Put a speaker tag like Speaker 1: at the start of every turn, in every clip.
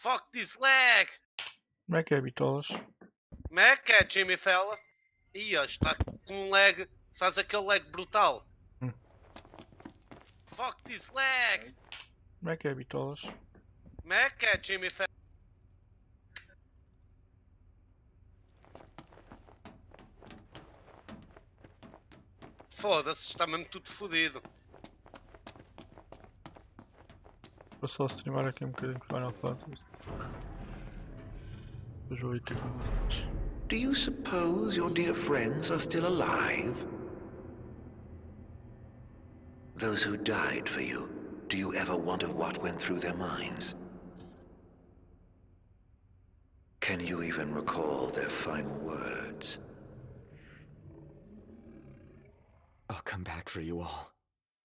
Speaker 1: Fuck this lag!
Speaker 2: Como é que é, bitolas?
Speaker 1: Como é que é, Jimmy Fella? Ih, está com um lag. Sabes aquele lag brutal?
Speaker 2: Hum.
Speaker 1: Fuck this lag!
Speaker 2: Como é que é, bitolas?
Speaker 1: Como é que é, Jimmy Fella? Foda-se, está mesmo tudo fodido.
Speaker 2: Vou só streamar aqui um bocadinho de Final Fantasy.
Speaker 3: Do you suppose your dear friends are still alive? Those who died for you, do you ever wonder what went through their minds? Can you even recall their final words?
Speaker 4: I'll come back for you all.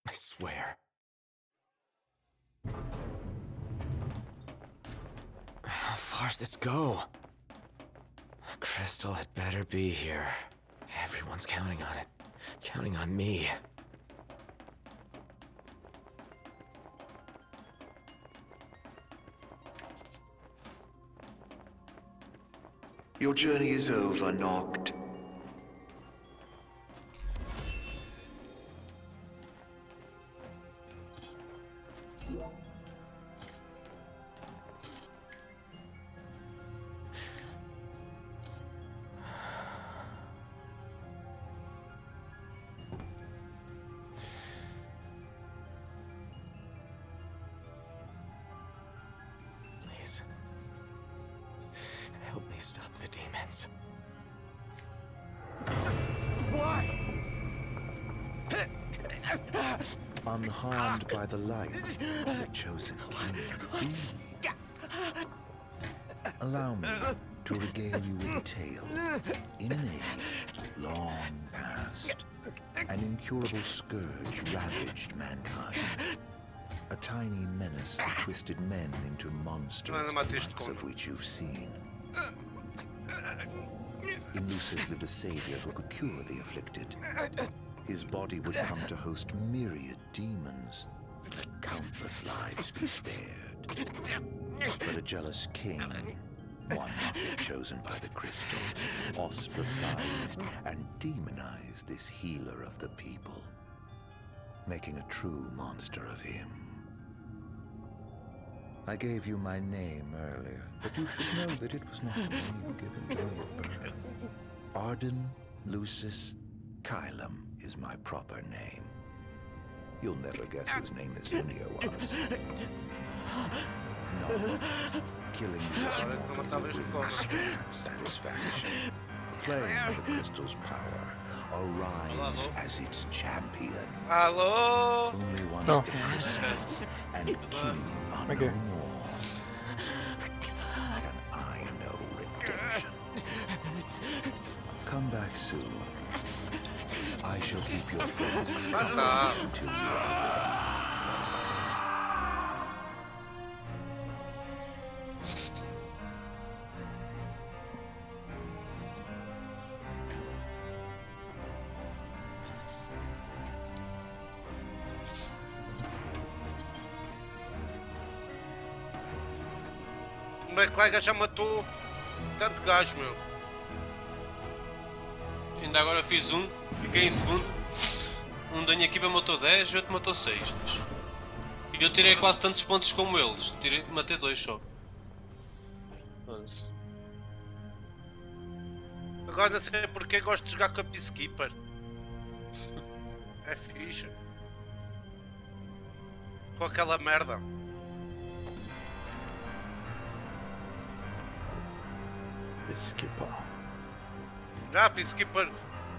Speaker 4: I swear. How far's this go? Crystal had better be here. Everyone's counting on it. Counting on me.
Speaker 3: Your journey is over, Noct. Unharmed by the light, the chosen king. Allow me to regale you with a tale. In an age long past, an incurable scourge ravaged mankind. A tiny menace that twisted men into monsters,
Speaker 1: Não, não
Speaker 3: the
Speaker 1: mate este
Speaker 3: likes
Speaker 1: corno.
Speaker 3: of which you've seen. In Lucis lived a savior who could cure the afflicted. His body would come to host myriad demons. Countless lives be spared. But a jealous king, one not chosen by the crystal, ostracized and demonized this healer of the people, making a true monster of him. I gave you my name earlier, but you should know that it was not the name given to me at birth. Arden Lucis Kylum is my proper name. You'll never guess whose name this Linnea was. No. Killing you is a
Speaker 1: Agora não
Speaker 3: mortal
Speaker 1: matava este
Speaker 3: will
Speaker 1: corno.
Speaker 3: satisfaction. Playing with the crystal's power, arise as its champion.
Speaker 1: Alô?
Speaker 3: Only once
Speaker 2: No.
Speaker 3: the crystal and king are
Speaker 2: Okay.
Speaker 3: no more. Can I know redemption? Come back soon. Keep your friends
Speaker 1: Ah, tá.
Speaker 3: until you are
Speaker 1: O meu colega já matou tanto gajo, meu.
Speaker 5: Ainda agora fiz um, fiquei em segundo. Um da minha equipa matou 10 e outro matou 6. E eu tirei quase tantos pontos como eles. Tirei, matei dois só. Mas,
Speaker 1: Agora não sei porque gosto de jogar com a Peacekeeper. É fixe. Com aquela merda.
Speaker 2: Esquipa.
Speaker 1: Já a Peacekeeper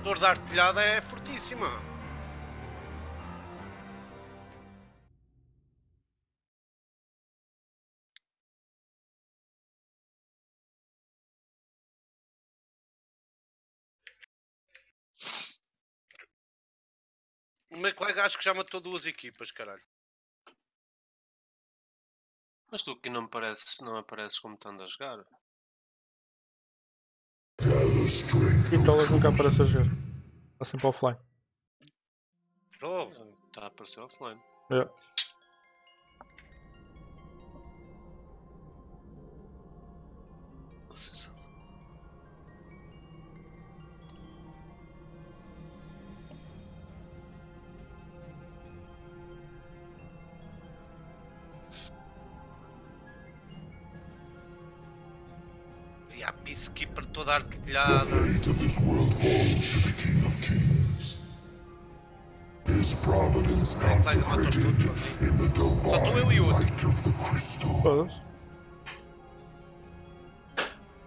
Speaker 1: Torre da Artilhada é fortíssima. O meu colega acho que já matou duas equipas, caralho.
Speaker 5: mas tu aqui não me pareces, não apareces como estando a jogar.
Speaker 2: Bitolas nunca aparece a jogar. Está sempre offline.
Speaker 1: Oh,
Speaker 5: Está a aparecer offline.
Speaker 2: É.
Speaker 6: the
Speaker 1: Só eu e outro.
Speaker 6: light of the crystal.
Speaker 2: Foda-se.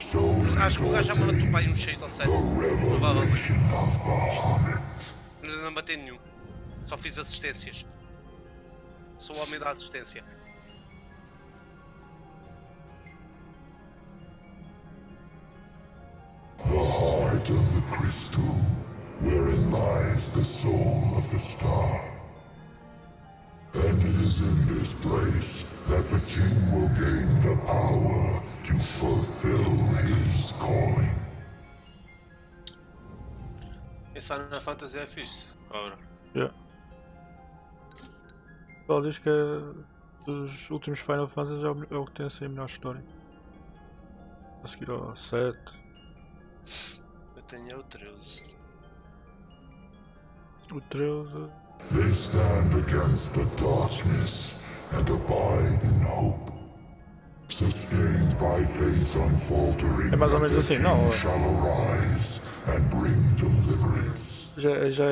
Speaker 6: So
Speaker 1: Acho que o gajo já mandou tu pai uns 6 ou 7. Provavelmente. Ainda não batei nenhum. Só fiz assistências. Sou o homem da assistência.
Speaker 5: Final Fantasy é fixe. Cobra.
Speaker 2: Yeah. O pessoal diz que é dos últimos Final Fantasy é o, é o que tem assim a melhor história. A seguir ao 7.
Speaker 5: Eu tenho o 13.
Speaker 2: O 13.
Speaker 6: They stand against the darkness and abide in hope. Sustained by faith unfaltering,
Speaker 2: É mais ou menos assim, não, é-
Speaker 6: shall arise and bring deliverance.
Speaker 2: Já, já.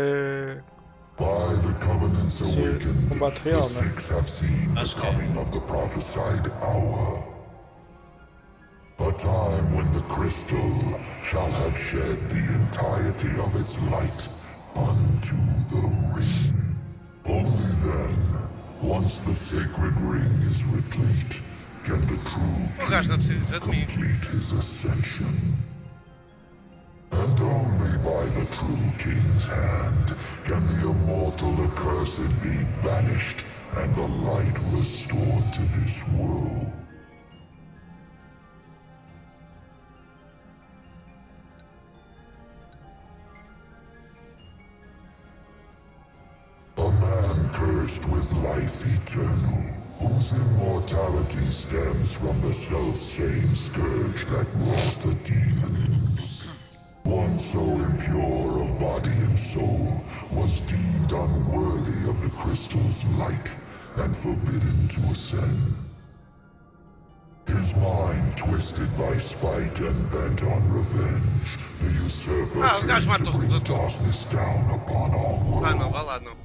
Speaker 6: By the covenants awakened, the six have seen the
Speaker 5: Acho que é.
Speaker 6: coming of the prophesied hour. A time when the crystal shall have shed the entirety of its light unto the ring. Only then, once the sacred ring is replete, can the true
Speaker 1: O gajo não precisa dizer de mim.
Speaker 6: complete his ascension. And only by the true king's hand can the immortal accursed be banished and the light restored to this world. A man cursed with life eternal, whose immortality stems from the self-same scourge that wrought the demons. One so impure of body and soul was deemed unworthy of the crystal's light and forbidden to ascend. His mind twisted by spite and bent on revenge, the usurper
Speaker 1: Ah, o
Speaker 6: came to bring darkness down upon our world.
Speaker 1: Ah não, vá lá não.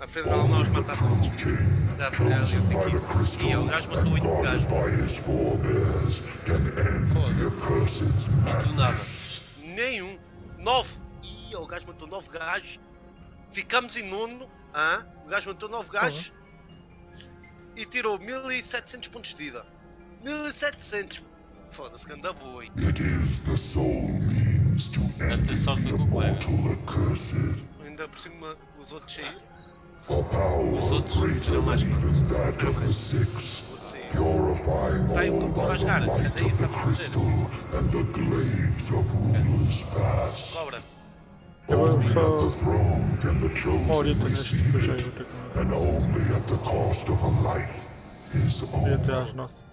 Speaker 1: Afinal não os
Speaker 6: Only the true king, chosen by the crystal and guarded by his forebears, can end the
Speaker 5: nada.
Speaker 6: madness.
Speaker 1: Nenhum. Nove. Ih, o gajo matou nove gajos. Ficamos em nono. Ah, o gajo matou nove gajos. E tirou 1700 pontos de vida. 1700. Foda-se, que anda boi.
Speaker 6: It is the sole means to end the immortal accursed.
Speaker 1: Ainda por cima os outros saíram.
Speaker 6: A power
Speaker 5: outros
Speaker 6: greater than even that of the six,
Speaker 1: Outros saíram.
Speaker 6: purifying
Speaker 1: Tá aí
Speaker 6: all
Speaker 1: campo
Speaker 6: by
Speaker 1: rasgar,
Speaker 6: the light
Speaker 1: até
Speaker 6: of
Speaker 1: isso
Speaker 6: the
Speaker 1: dá para dizer.
Speaker 6: crystal and the glaives of rulers past.
Speaker 1: Cobra.
Speaker 6: Only at the throne can the
Speaker 2: Uma
Speaker 6: chosen receive it. and only at the cost of a life is
Speaker 2: Ir até
Speaker 6: all.
Speaker 2: às nossas.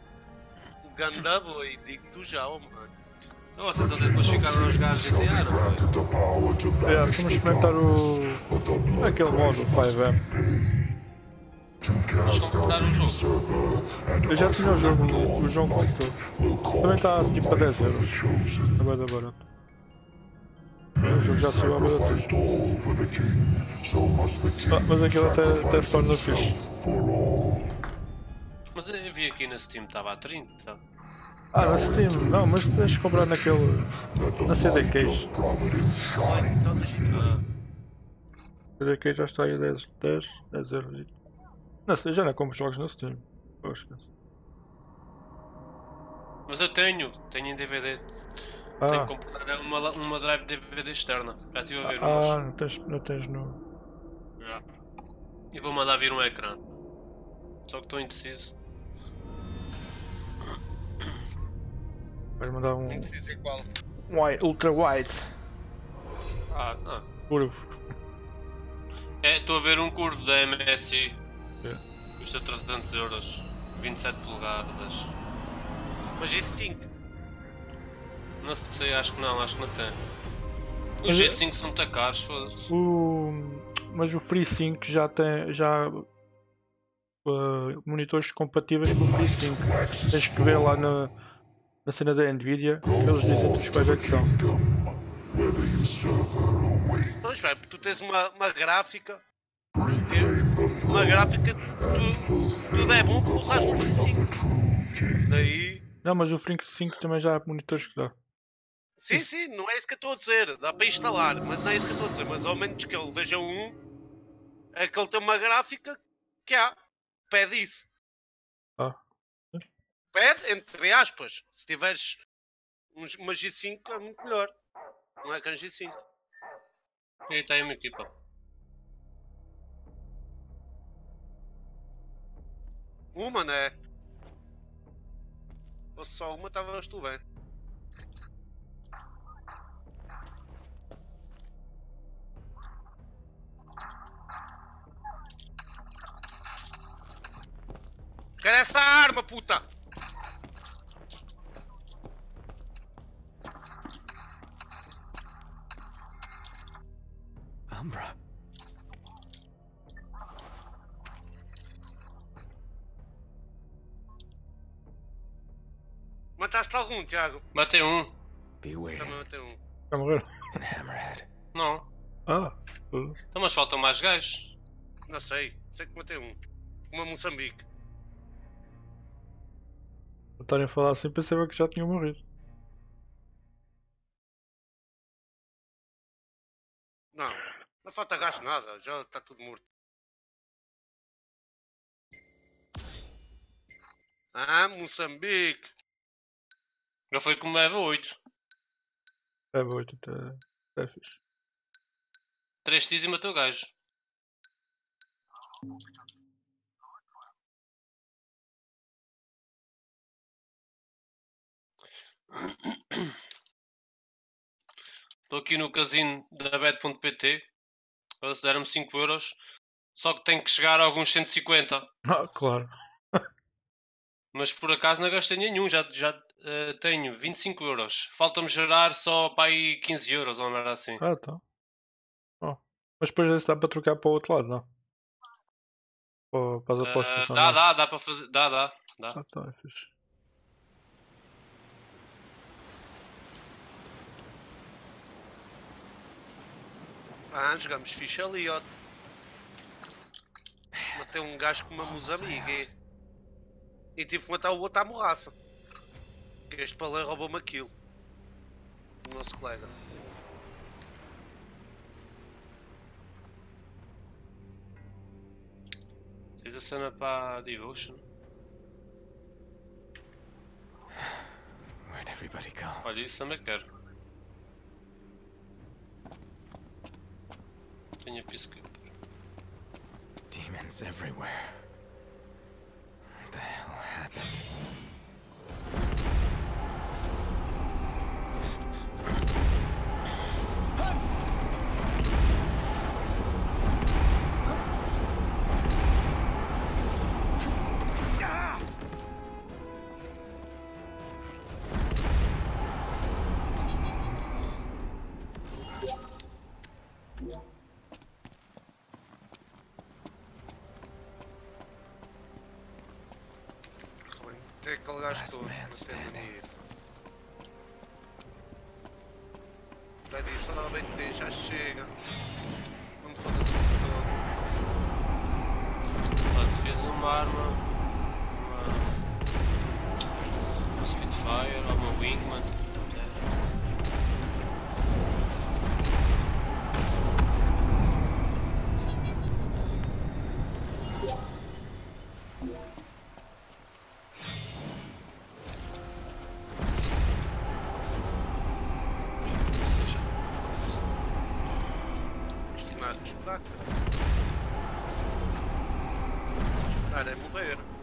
Speaker 1: Ganda boi, digo-te já, oh, mano.
Speaker 5: Então vocês até depois ficaram a jogar
Speaker 6: Shall be
Speaker 5: GTA, não foi?
Speaker 6: granted the power to
Speaker 2: É,
Speaker 6: banish
Speaker 2: vamos experimentar o.
Speaker 6: darkness, but the blood
Speaker 2: Aquele modo
Speaker 6: price must
Speaker 2: 5M.
Speaker 5: Comprar
Speaker 6: the
Speaker 5: o jogo.
Speaker 2: Eu já tinha o jogo, o jogo
Speaker 6: light
Speaker 2: completo.
Speaker 6: will
Speaker 2: Também está tipo a 10
Speaker 6: life of the
Speaker 2: euros. bué da barato.
Speaker 6: Many
Speaker 2: já saiu
Speaker 6: king
Speaker 2: Ah, mas aquilo até- até se torna
Speaker 6: all.
Speaker 5: Mas eu vi aqui na Steam, estava a 30.
Speaker 2: Ah, na Steam, não, mas tens comprar naquele. Na CD
Speaker 6: light
Speaker 2: Case.
Speaker 6: of providence shine within.
Speaker 5: Ah,
Speaker 2: Olha que já está aí 10, 10, 10 euros. Não sei, já não compro jogos na Steam. Eu esqueço.
Speaker 5: mas eu tenho, tenho em DVD. Tenho que
Speaker 2: Ah,
Speaker 5: comprar uma, uma drive DVD externa. Já estive a ver
Speaker 2: ah
Speaker 5: umas.
Speaker 2: não, tens, não tens no.
Speaker 5: Já. E vou mandar vir um ecrã. Só que estou indeciso.
Speaker 2: Vais mandar um.
Speaker 1: Se dizer qual.
Speaker 2: Wide, ultra wide.
Speaker 5: Ah, não.
Speaker 2: Curvo.
Speaker 5: É, estou a ver um curvo da MSI.
Speaker 2: É.
Speaker 5: Custa 300 euros. 27 polegadas.
Speaker 1: Mas isso sim.
Speaker 5: Não sei, acho que não, acho que não tem. Os
Speaker 2: Mas é-
Speaker 5: G5 são muito caros, foda-se.
Speaker 2: O, mas o Free Sync já tem. Já. uh, monitores compatíveis com o Free Sync.
Speaker 6: Waxes
Speaker 2: Tens que ver lá na, Na cena da Nvidia, eles dizem que os quais é que são.
Speaker 1: Pois vai, tu tens uma, uma gráfica. Uma gráfica. Tu, tudo é bom para usar no Play 5. Daí.
Speaker 2: Não, mas o Frink 5 também já há monitores que dá.
Speaker 1: Sim, sim, não é isso que eu estou a dizer. Dá para instalar, mas não é isso que eu estou a dizer. Mas ao menos que ele veja um, é que ele tem uma gráfica que há. Pede isso.
Speaker 2: Ah.
Speaker 1: Pede, entre aspas. Se tiveres uns- uma G5 é muito melhor. Não é que a G5.
Speaker 5: E está aí uma equipa.
Speaker 1: Uma, né? Se fosse só uma, estavas tu bem. Quero essa arma, puta!
Speaker 4: Umbra.
Speaker 1: Mataste algum, Tiago?
Speaker 5: Matei um.
Speaker 4: Be waiting.
Speaker 1: Também matei um.
Speaker 2: Já morreram?
Speaker 5: Não.
Speaker 2: Ah, uh,
Speaker 5: Então, mas faltam mais gajos.
Speaker 1: Não sei. Sei que matei um. Uma Moçambique.
Speaker 2: por estarem a falar assim, pensava que já tinham morrido.
Speaker 1: Não. Não falta gasto nada. Já está tudo morto. Ah, Moçambique.
Speaker 5: Já foi como leva 8.
Speaker 2: É 8 até. É fixe.
Speaker 5: 3 tiros e matou o gajo. Estou aqui no casino da bet.pt. Eles deram-me 5 euros. Só que tenho que chegar a alguns 150.
Speaker 2: Ah, claro.
Speaker 5: Mas por acaso não gastei nenhum. Já, já eh, tenho 25 euros. Falta-me gerar só para aí 15 euros ou nada assim.
Speaker 2: Ah, então. Oh. Mas depois esse dá para trocar para o outro lado, não? Para, para as apostas, não?
Speaker 5: dá, dá, dá para fazer. Dá, dá, dá.
Speaker 2: Ah, tá, é fixe.
Speaker 1: Ah, jogamos fixe ali, ó. Matei um gajo com uma Moçambique. E, tive que matar o outro à morraça. Que este palé roubou-me aquilo. O nosso colega.
Speaker 5: Fiz a cena para a Devotion.
Speaker 4: Where'd everybody go?
Speaker 5: Olha, isso também quero. Tenho a Peacekeeper.
Speaker 4: Demons everywhere. happened. Last
Speaker 1: todo.
Speaker 4: man
Speaker 1: para ter
Speaker 4: standing.
Speaker 1: bonito. Já disse, ó, Esperar, cara. Esperar é morrer.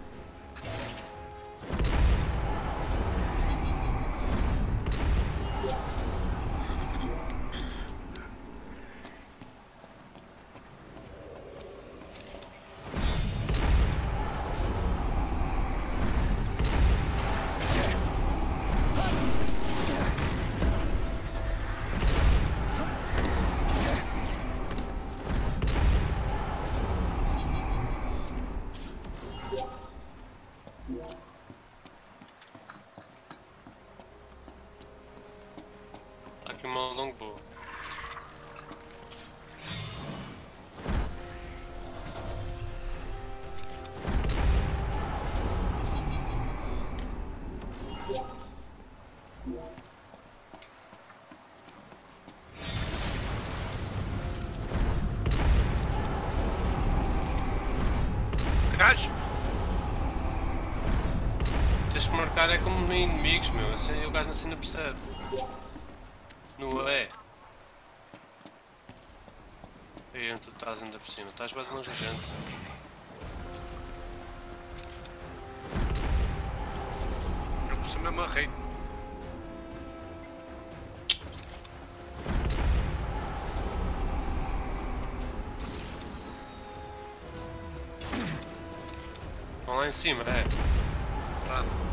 Speaker 5: Marcar é como inimigos, meu. Assim o gajo assim não percebe. No é. E onde tu estás ainda por cima? Estás bem longe da gente.
Speaker 1: Eu por cima amarrei.
Speaker 5: Vão lá em cima, é.
Speaker 1: Tá.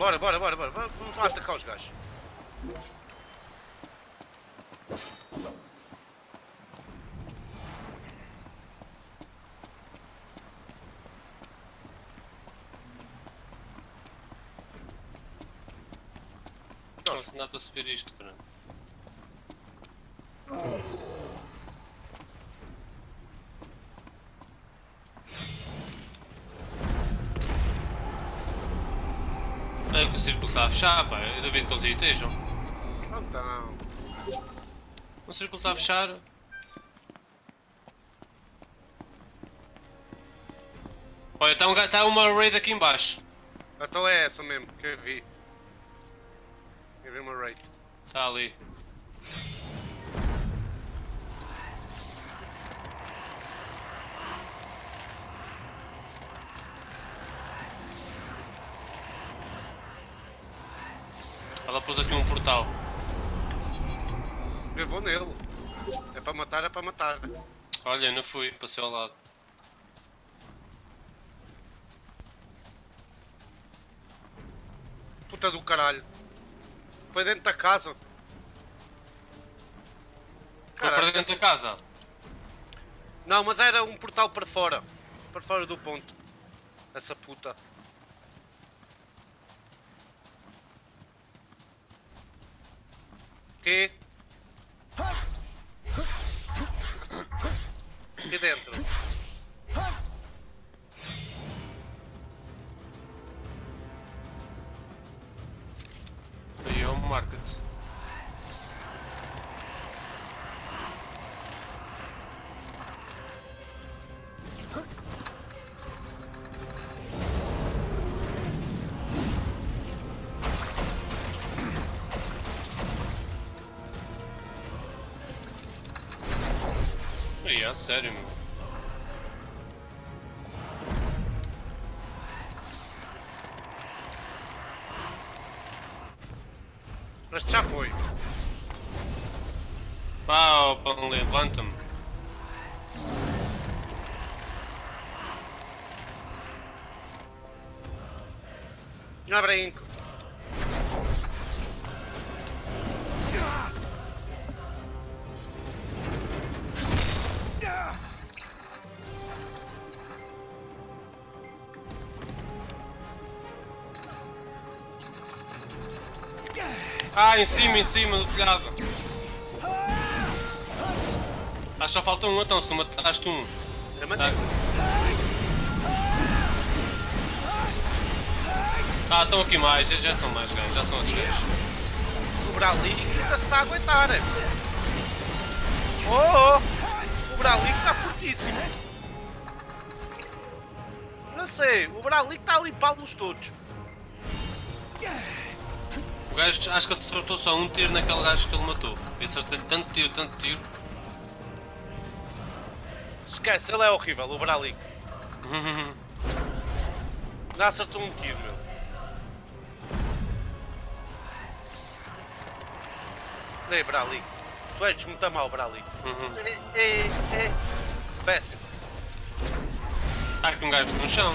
Speaker 1: Bora, bora, bora, bora. Vamos lá atacar os gajos.
Speaker 5: Não dá para subir isto, cara. Fechar, pá. Eu duvido que eles aí estejam.
Speaker 1: então.
Speaker 5: O círculo está a fechar. Olha, está um, tá uma raid aqui em baixo.
Speaker 1: Então é essa mesmo que eu vi. Eu vi uma raid.
Speaker 5: Está ali.
Speaker 1: Vou nele. É para matar, é para matar.
Speaker 5: Olha, eu não fui, passei ao lado.
Speaker 1: Puta do caralho. Foi dentro da casa.
Speaker 5: Foi para dentro da casa.
Speaker 1: Não, mas era um portal para fora. Para fora do ponto. Essa puta. Que? Aqui dentro.
Speaker 5: Aí é o market.
Speaker 1: Não brinco.
Speaker 5: Ah, em cima, em cima do telhado. Ah, só falta um, então, se tu mataste um.
Speaker 1: Eu matei.
Speaker 5: Tá. Ah, estão aqui mais, já, já são mais gajos, já são outros gajos.
Speaker 1: O Bralic ainda se está a aguentar. Oh, oh. O Bralic está fortíssimo. Não sei, o Bralic está a limpá-los todos.
Speaker 5: O gajo, acho que acertou só um tiro naquele gajo que ele matou. Eu acertei-lhe tanto tiro, tanto tiro.
Speaker 1: Esquece, ele é horrível, o Bralic. Não acertou um tiro, meu. Ei, Brali. Tu és muito mal, Brali.
Speaker 5: Uhum.
Speaker 1: É, é, é. Péssimo.
Speaker 5: Há aqui um gajo no chão.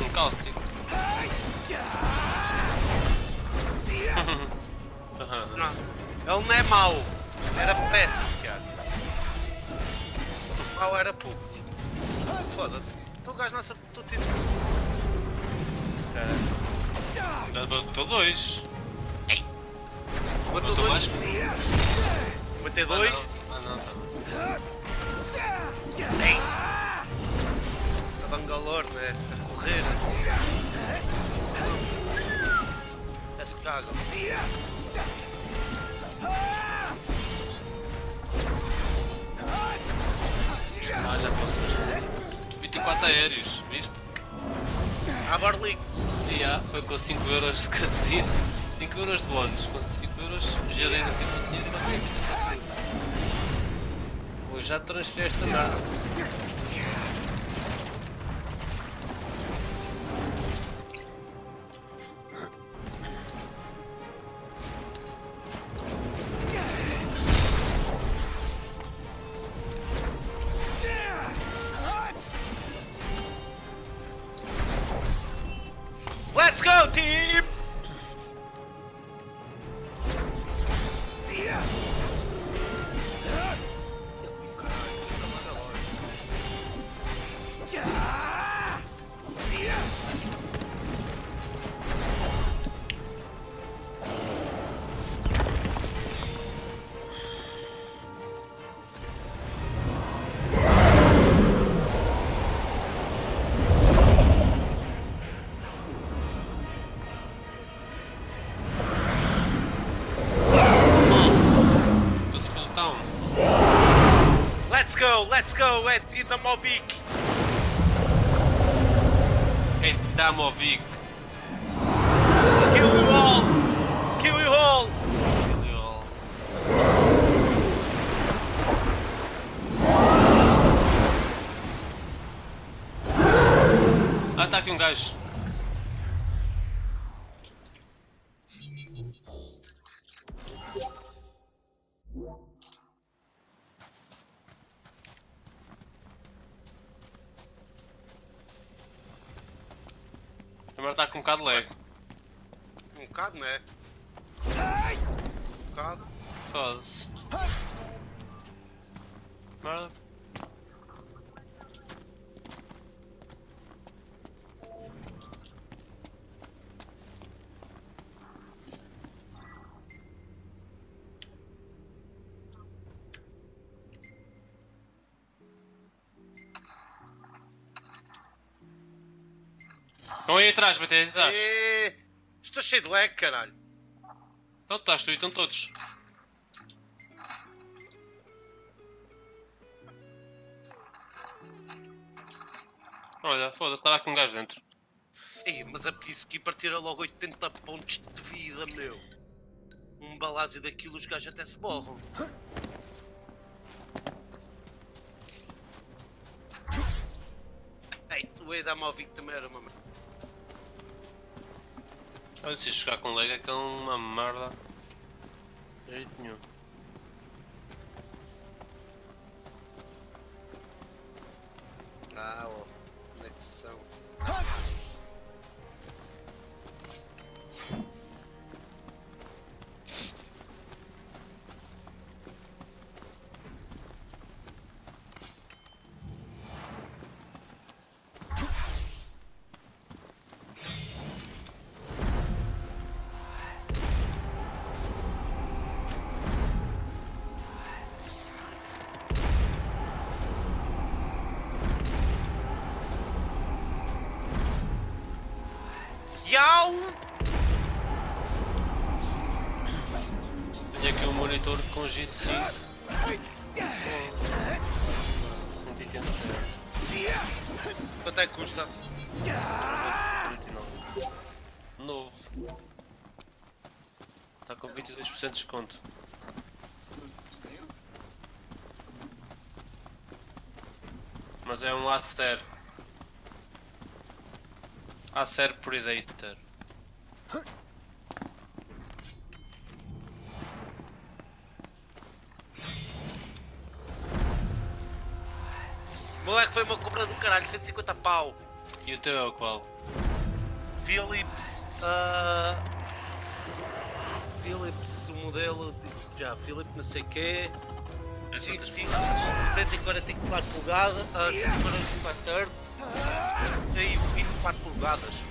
Speaker 5: Um cáustico. Aham.
Speaker 1: Não. Ele não é mau. Era péssimo, Tiago. Mau era pouco. Foda-se. Então o gajo não acertou tiro.
Speaker 5: Já Matou dois.
Speaker 1: Matou
Speaker 5: Matou mais.
Speaker 1: dois. Matei
Speaker 5: Ah,
Speaker 1: dois.
Speaker 5: não. Ah, não, tá bem.
Speaker 1: Ei! A Bangalore, né? A correr. É se caga.
Speaker 5: Ah, já posso. 24 aéreos, viste?
Speaker 1: A Barlix.
Speaker 5: E ah, foi com 5 euros de casino. 5 euros de bónus. Com 5 euros gerei assim com dinheiro e não tenho 24 euros. Hoje já transferi esta
Speaker 1: let's go, Ed Damovic!
Speaker 5: Ei, Damovic. Agora está com um bocado lag.
Speaker 1: Um bocado, né? Um bocado.
Speaker 5: Foda-se. Merda. Aí atrás.
Speaker 1: E... Estou cheio de lag, caralho.
Speaker 5: Então estás tu e estão todos. Olha, foda-se, está lá com um gajo dentro.
Speaker 1: Ei, mas a Peacekeeper tira logo 80 pontos de vida, meu. Um balásio daquilo, os gajos até se borram. Ei, o Edamovic também era uma merda.
Speaker 5: Olha, se jogar com lag é que é uma merda. De jeito nenhum. Tenho aqui um monitor com G5.
Speaker 1: Quanto é que custa?
Speaker 5: Novo. Está com 22% de desconto. Mas é um Acer. Acer Predator.
Speaker 1: 150 pau.
Speaker 5: E o teu é o qual?
Speaker 1: Philips. ah, Philips, o modelo. de- Já, Philips, não sei o quê.
Speaker 5: É só
Speaker 1: Sim,
Speaker 5: tens
Speaker 1: sim,
Speaker 5: polegadas.
Speaker 1: 144 polegadas, ah, 144 Hz e 24 polegadas.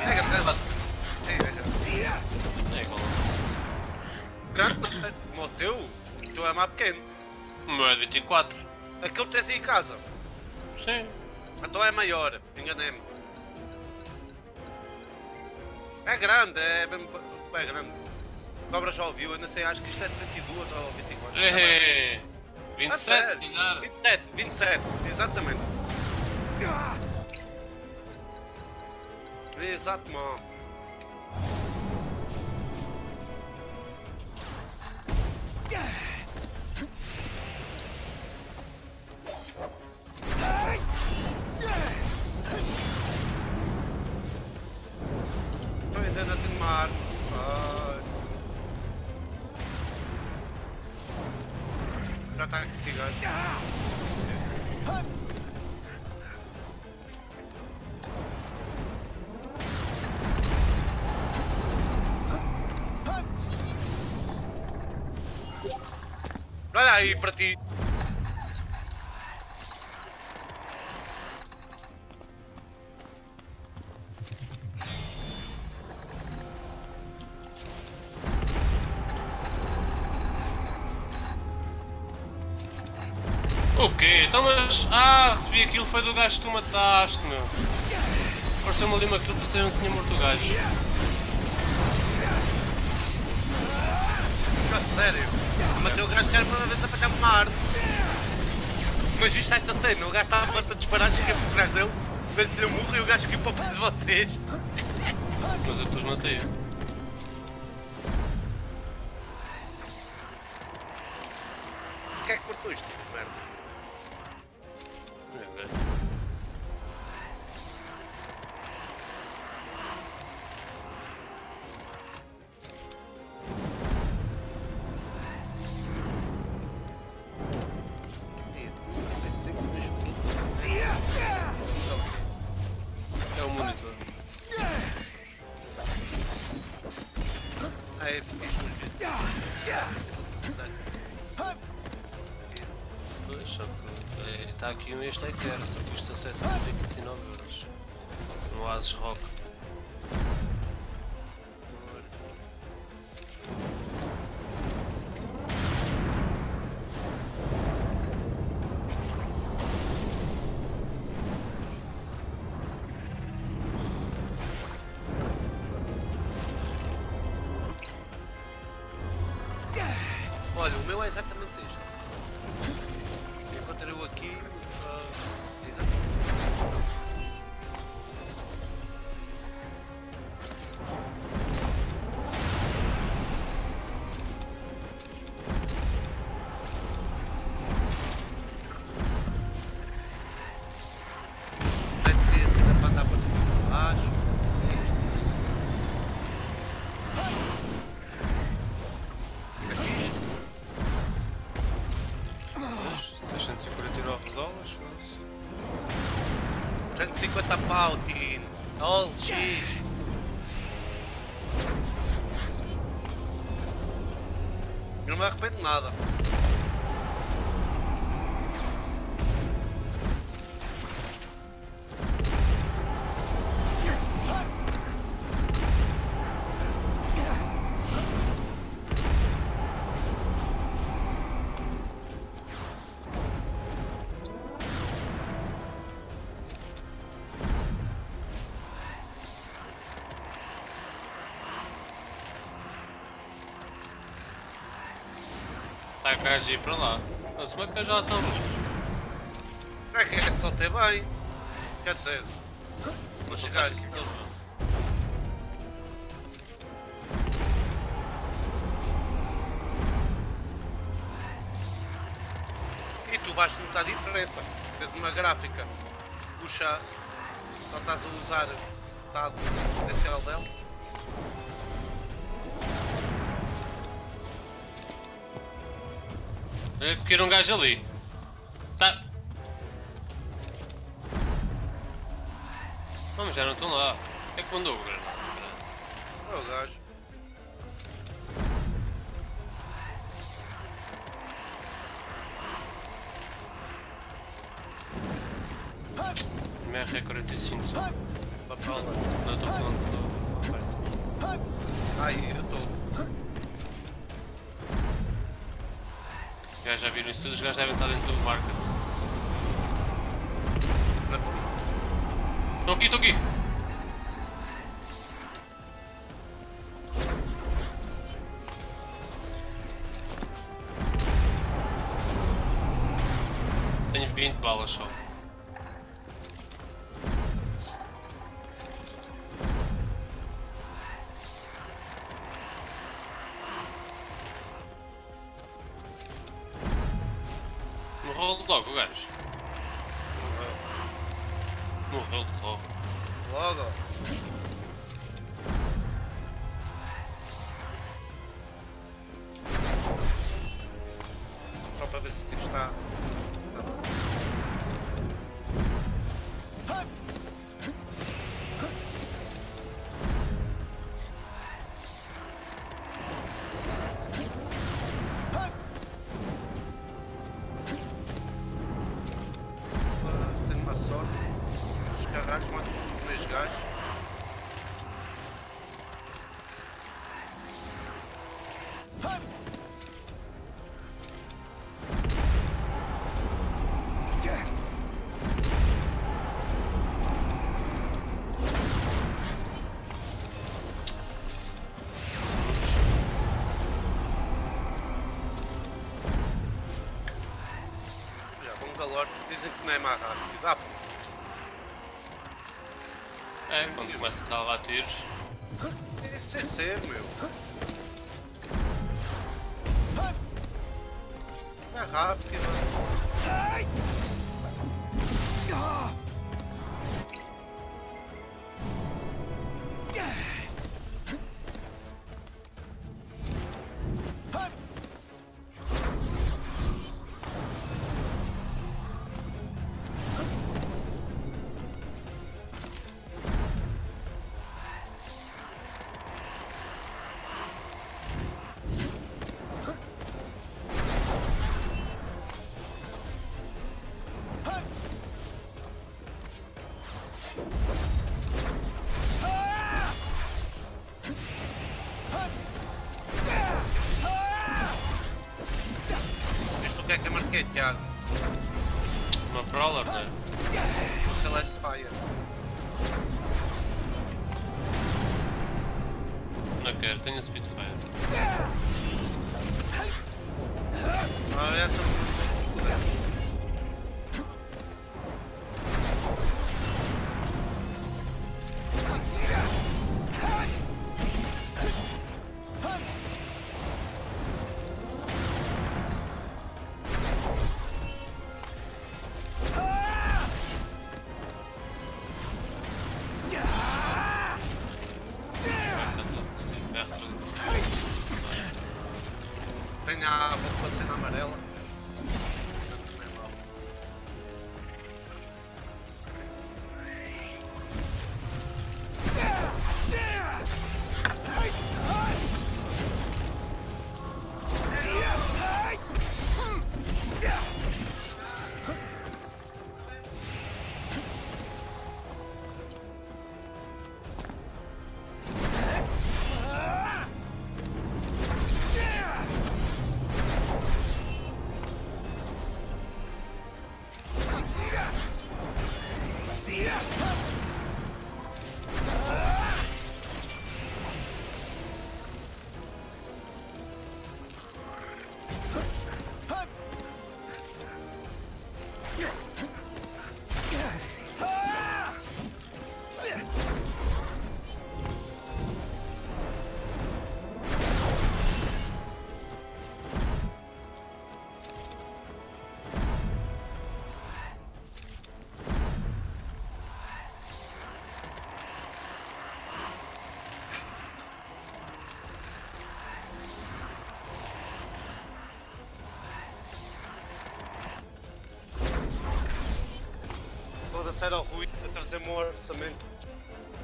Speaker 1: É grande. É.
Speaker 5: É igual.
Speaker 1: Grande, não, como o teu, o teu é mais pequeno.
Speaker 5: O meu é 24.
Speaker 1: Aquele que tens aí em casa,
Speaker 5: Sim.
Speaker 1: Então é maior, enganei-me. É grande, é mesmo. É grande. Cobra já ouviu, eu não sei, acho que isto é 32 ou 24.
Speaker 5: É.
Speaker 1: A
Speaker 5: 27, se
Speaker 1: sério?
Speaker 5: calhar.
Speaker 1: 27, 27, exatamente. Exatamente. Olha aí para ti.
Speaker 5: Mas. Ah, recebi aquilo, foi do gajo que tu mataste, meu. Pareceu-me ali uma aquilo, pensei que tinha morto o gajo.
Speaker 1: A sério. Matei o gajo que era para uma vez apanhar uma arma. Mas viste esta cena? O gajo estava a disparar, cheguei por trás dele, dei-lhe um murro e o gajo caiu para o pé de vocês.
Speaker 5: Mas eu depois matei-o.
Speaker 1: O
Speaker 5: Só que está aqui um este é que era, custa 729 euros. No Asus Rock.
Speaker 1: Nada.
Speaker 5: Está gajo ir para lá. Como é que já estão?
Speaker 1: É que é só ter bem. Quer dizer,
Speaker 5: isso tudo, não.
Speaker 1: e tu vais notar a diferença. Tens uma gráfica, puxa, só estás a usar metade do potencial dela.
Speaker 5: Olha que era um gajo ali. Tá. Vamos, já não estão lá. É que mandou, cara. Tudo, os gajos devem estar dentro do market. Estão aqui, estão aqui! Tenho 20 balas só.
Speaker 1: Dizem que não é mais rápido. Ah, pô.
Speaker 5: É, quando começa a dar lá tiros.
Speaker 1: Isso é ser, meu.
Speaker 5: Uma Prowler, né?
Speaker 1: O Celeste Fire.
Speaker 5: Não quero, tenho a Spitfire.
Speaker 1: Foda-se, era o Rui a trazer-me um orçamento.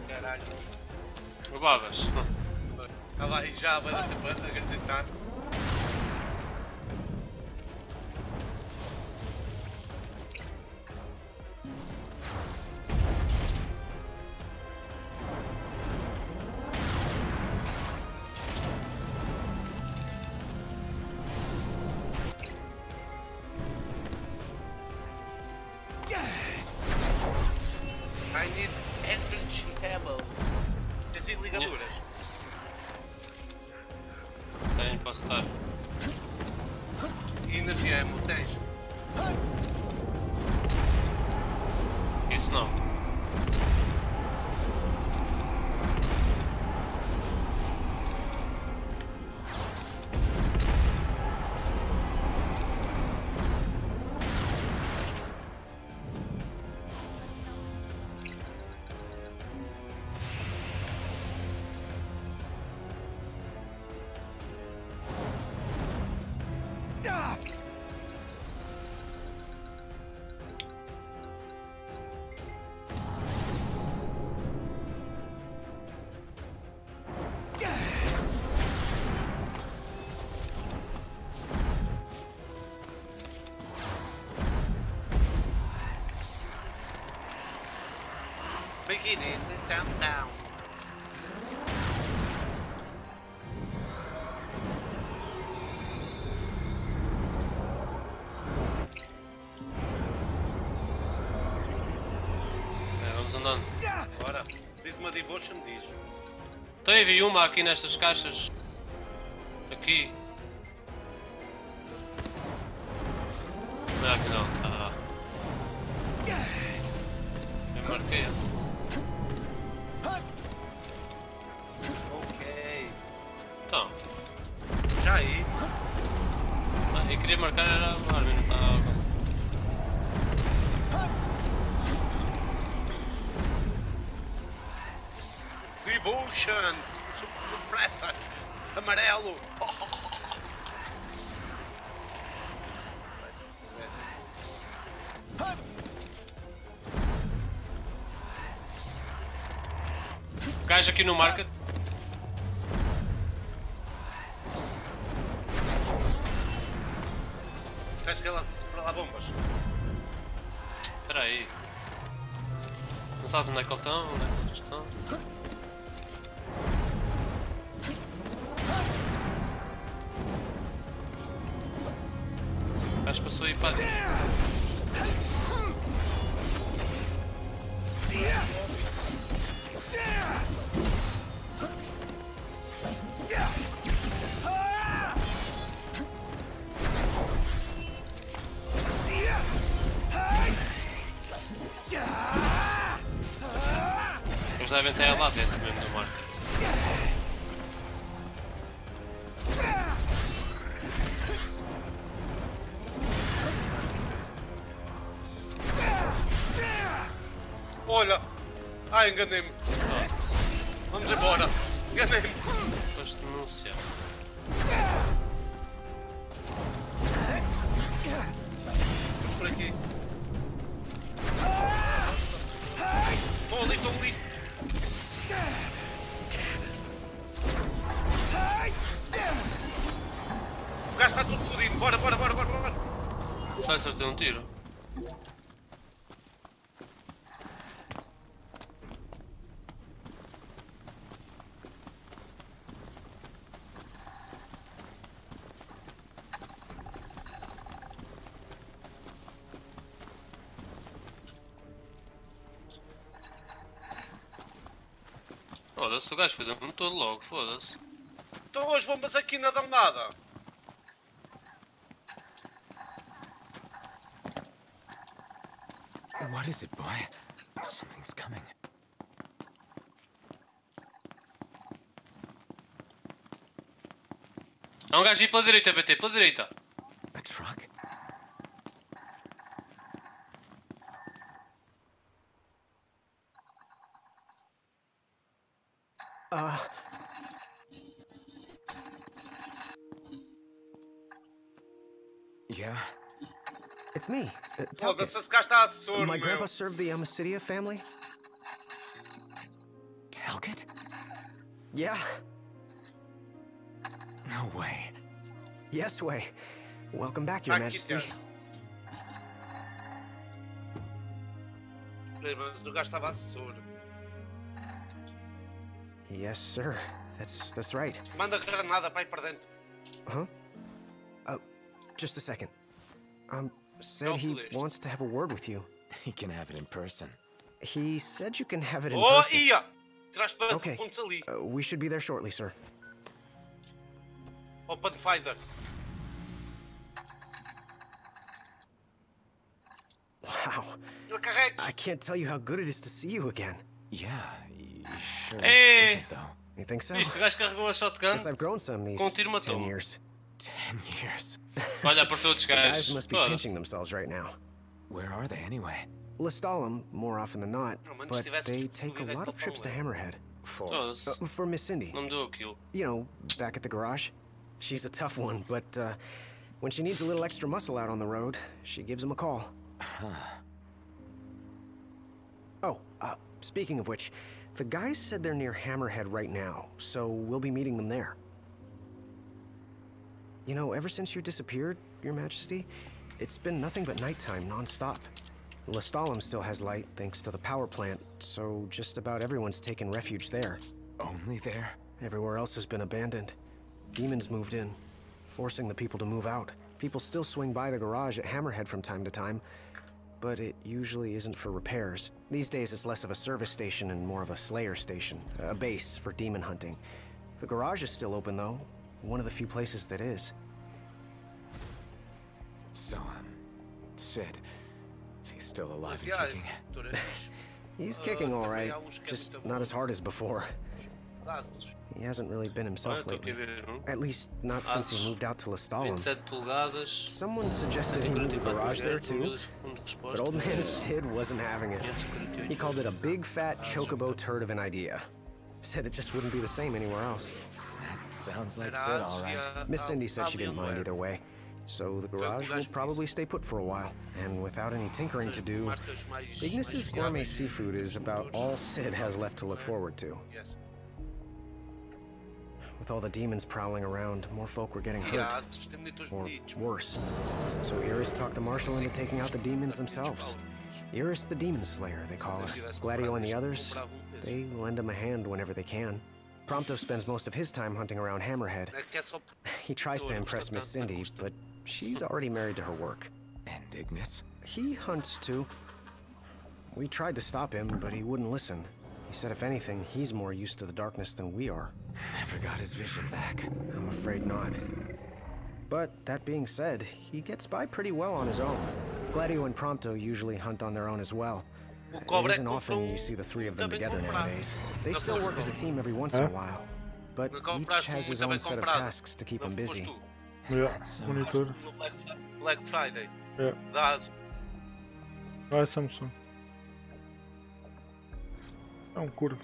Speaker 1: caralho.
Speaker 5: O Babas.
Speaker 1: Estava aí já vai dar tempo a acreditar. Aí ligaduras?
Speaker 5: Tenho, posso estar.
Speaker 1: E energia ammo tens?
Speaker 5: Isso não. Teve uma aqui nestas caixas.
Speaker 1: Devotion. Su Suppressor. Amarelo. Vai.
Speaker 5: Gajo aqui no market.
Speaker 1: Tens que ir lá, para lá bombas.
Speaker 5: Espera aí. Não sabes onde é que eles estão? Onde é que Eles devem estar lá
Speaker 1: gajo está tudo fodido. Bora, bora, bora, bora, bora.
Speaker 5: Só acertei um tiro. Foda-se, o gajo foi-me todo logo, foda-se.
Speaker 1: Estão as bombas aqui, não dão nada.
Speaker 4: What is it, boy? Something's coming.
Speaker 5: Há um gajo aí pela direita, BT, pela direita.
Speaker 4: A truck?
Speaker 7: Uh. It's me, uh, Talcott.
Speaker 1: Foda-se, esse gajo está a surdo,
Speaker 7: My grandpa served the Amasidia family.
Speaker 4: Elkit?
Speaker 7: Yeah.
Speaker 4: No way.
Speaker 7: Yes, Way. Welcome back, Your Majesty.
Speaker 1: Mas o gajo estava assessor.
Speaker 7: Yes, sir. That's that's right.
Speaker 1: Manda granada para aí para dentro.
Speaker 7: Huh? Uh, just a second. Um, said
Speaker 1: Não
Speaker 7: he
Speaker 1: foolish.
Speaker 7: wants to have a word with you.
Speaker 4: He can have it in person.
Speaker 7: He said you can have it in
Speaker 1: Oh,
Speaker 7: person.
Speaker 1: ia!
Speaker 7: Okay. Uh, we should be there shortly, sir.
Speaker 1: Open Finder.
Speaker 7: Wow. I can't tell you how good it is to see you again.
Speaker 4: Yeah, y- sure.
Speaker 5: Hey!
Speaker 4: Though.
Speaker 7: You think so?
Speaker 5: Isto, o gajo carregou a shotgun.
Speaker 7: Guess I've grown some these
Speaker 5: Com tiro
Speaker 7: 10
Speaker 5: matou-me.
Speaker 7: years.
Speaker 4: Ten years.
Speaker 5: Olha, apareceu outros
Speaker 7: Guys
Speaker 5: gajos.
Speaker 7: must be
Speaker 5: Foda-se.
Speaker 7: pinching themselves right now.
Speaker 4: Where are they anyway?
Speaker 7: Lestalem, more often than not, but they take a lot of trips to Hammerhead.
Speaker 4: For
Speaker 7: Uh, for Miss Cindy.
Speaker 5: Não me deu aquilo.
Speaker 7: You know, back at the garage. She's a tough one, but uh, when she needs a little extra muscle out on the road, she gives him a call. Oh, uh, speaking of which, the guys said they're near Hammerhead right now, so we'll be meeting them there. You know, ever since you disappeared, Your Majesty, it's been nothing but nighttime nonstop. Lestalem still has light thanks to the power plant, so just about everyone's taken refuge there.
Speaker 4: only there?
Speaker 7: Everywhere else has been abandoned. Demons moved in, forcing the people to move out. People still swing by the garage at Hammerhead from time to time, but it usually isn't for repairs. These days, it's less of a service station and more of a slayer station, a base for demon hunting. The garage is still open, though, one of the few places that is.
Speaker 4: So, um, Sid, he's still alive and kicking.
Speaker 1: esse doutor é fixe.
Speaker 7: He's kicking all
Speaker 1: também
Speaker 7: right,
Speaker 1: há uns que é
Speaker 7: just not as hard as before. He hasn't really been himself
Speaker 5: estou aqui a
Speaker 7: lately. At least, not since he moved out to Lestalem.
Speaker 5: 27 polegadas.
Speaker 7: Someone suggested he move the
Speaker 5: 44
Speaker 7: garage there too,
Speaker 5: 1000 segundos de resposta.
Speaker 7: But old man Sid wasn't having it. He called it a big fat chocobo turd of an idea. Said it just wouldn't be the same anywhere else.
Speaker 4: That sounds like Sid, all right.
Speaker 7: Miss Cindy said she didn't mind either way. So the garage will probably stay put for a while. And without any tinkering to do,
Speaker 1: Marcas
Speaker 7: Ignis's gourmet seafood is about all Sid has left to look forward to.
Speaker 1: Yes.
Speaker 7: With all the demons prowling around, more folk were getting hurt.
Speaker 1: aços, tem monitores
Speaker 7: Or worse. So Iris talked the marshal into taking out the demons themselves. Iris the Demon Slayer, they call her. Gladio and the others, they lend him a hand whenever they can. Prompto spends most of his time hunting around Hammerhead.
Speaker 1: É que é só
Speaker 7: He tries to impress Miss Cindy, but she's already married to her work.
Speaker 4: And Ignis?
Speaker 7: He hunts too. We tried to stop him, but he wouldn't listen. He said if anything, he's more used to the darkness than we are.
Speaker 4: Never got his vision back.
Speaker 7: I'm afraid not. But that being said, he gets by pretty well on his own. Gladio and Prompto usually hunt on their own as well.
Speaker 1: O
Speaker 7: It
Speaker 1: Cobra é
Speaker 7: isn't
Speaker 1: que
Speaker 7: often you see the three of them together nowadays. They still work as a team every once in a while. But each has his own set of tasks to keep
Speaker 1: Não
Speaker 7: him busy.
Speaker 2: Yeah,
Speaker 4: That's so-
Speaker 2: monitor.
Speaker 1: Black, Black Friday.
Speaker 2: Yeah.
Speaker 1: Da Asus.
Speaker 2: Ah, é Samsung. É um curvo.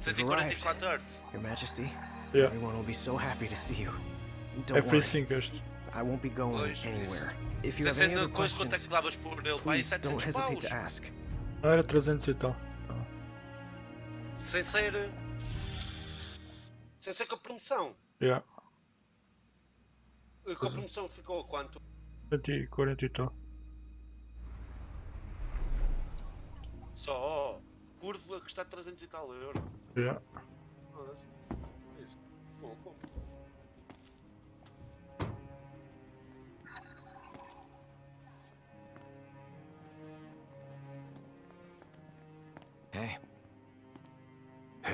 Speaker 1: 144 Hz.
Speaker 7: Your Majesty,
Speaker 2: Yeah.
Speaker 7: everyone will be so happy to see you.
Speaker 2: É
Speaker 7: Don't worry,
Speaker 2: FA5 este.
Speaker 7: I won't be going anywhere. If you
Speaker 1: Se
Speaker 7: have any other
Speaker 1: é
Speaker 7: questions, please don't
Speaker 1: 700
Speaker 7: hesitate to ask.
Speaker 2: Ah, era 300 e tal.
Speaker 1: Sem ser. Sem ser com a promoção.
Speaker 2: Yeah.
Speaker 1: E Com a promoção ficou a quanto?
Speaker 2: 140 e tal.
Speaker 1: Só. Curva que está a 300 e tal euro.
Speaker 2: Yeah.
Speaker 1: Foda-se. Isso. Bom, bom.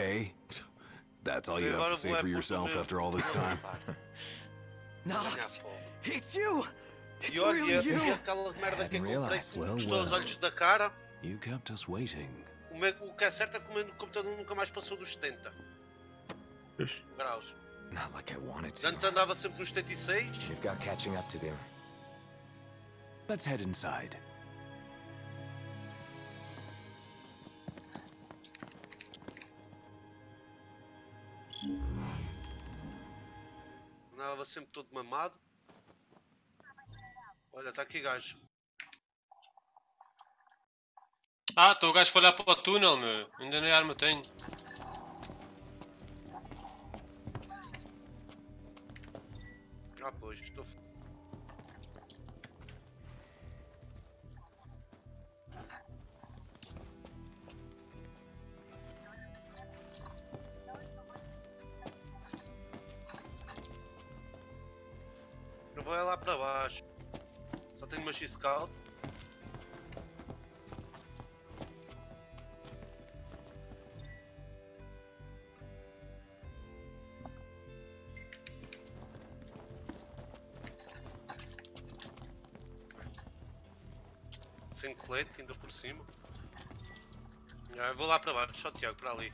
Speaker 4: Hey?
Speaker 8: That's all you have to say for yourself after all this time?
Speaker 7: Noct,
Speaker 1: Ganhar
Speaker 7: it's you! It's
Speaker 1: E
Speaker 7: really you!
Speaker 1: aquela merda que eu comprei
Speaker 4: realized.
Speaker 8: Well,
Speaker 1: custou
Speaker 8: well.
Speaker 1: olhos da cara.
Speaker 8: You kept us waiting.
Speaker 1: O, meu, o que é certo é que o meu computador nunca mais passou dos 70 graus.
Speaker 4: not like I wanted to.
Speaker 1: Antes andava sempre nos 76.
Speaker 4: You've got catching up to do.
Speaker 8: Let's head inside.
Speaker 1: Andava sempre todo mamado. Olha, está aqui gajo.
Speaker 5: Ah, então o gajo foi lá para o túnel, meu. Ainda nem arma tenho.
Speaker 1: Ah, pois, estou. É lá para baixo. Só tenho uma X-Scout. Sem colete, ainda por cima. Vou lá para baixo, só Tiago, para ali.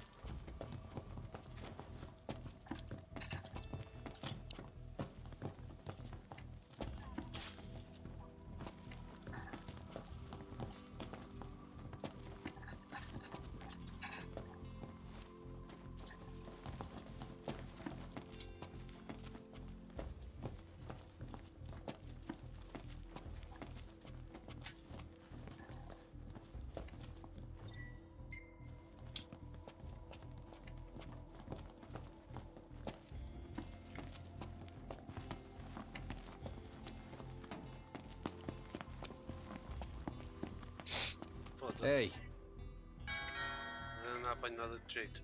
Speaker 1: shoot.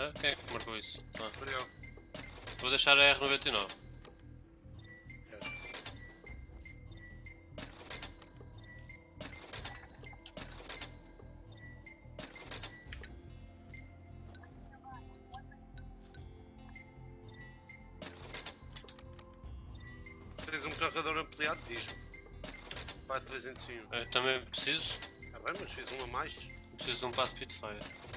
Speaker 5: Ah, quem é que marcou isso? Ah,
Speaker 1: Fui eu.
Speaker 5: vou deixar a R99.
Speaker 1: Tens um carregador ampliado, diz-me. Para 301.
Speaker 5: Eu também preciso.
Speaker 1: Ah bem, mas fiz um a mais.
Speaker 5: Preciso de um passo Spitfire.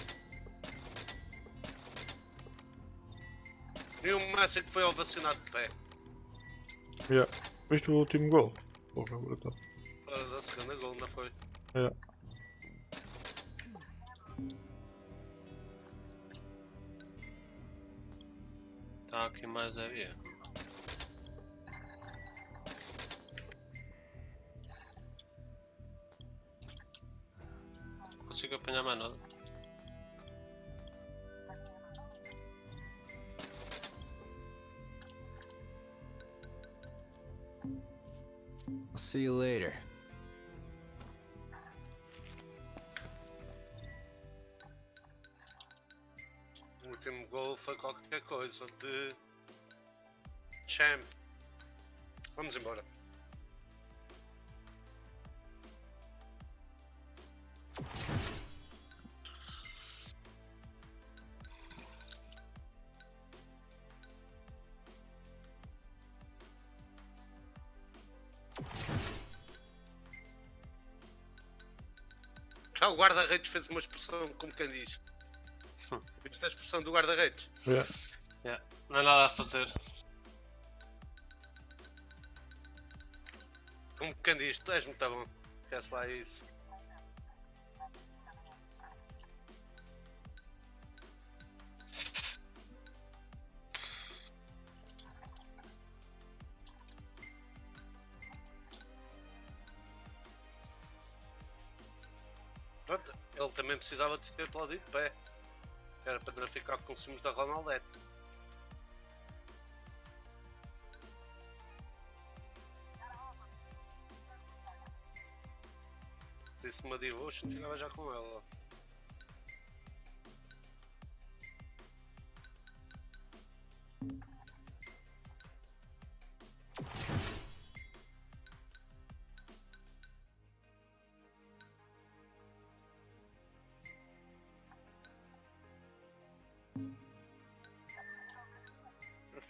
Speaker 1: E um Massa que foi ovacionado de pé.
Speaker 2: Yeah. Viste o último gol? Porra, brutal.
Speaker 1: Para da segunda gol, não foi?
Speaker 2: Yeah.
Speaker 5: Tá aqui mais aí. Não consigo apanhar mais nada.
Speaker 8: See you later.
Speaker 1: O último gol foi qualquer coisa de. Champ. Vamos embora. O guarda-redes fez uma expressão como quem diz. Viste a expressão do guarda-redes?
Speaker 2: Yeah.
Speaker 5: Yeah. Não há nada a fazer.
Speaker 1: Como quem diz, tu és muito bom. Esquece lá isso. Precisava de ser aplaudido de pé. Era para não ficar com ciúmes da Ronaldete. Disse uma devotion, ficava já com ela.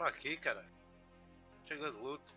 Speaker 1: Aqui, cara. Chega de luto.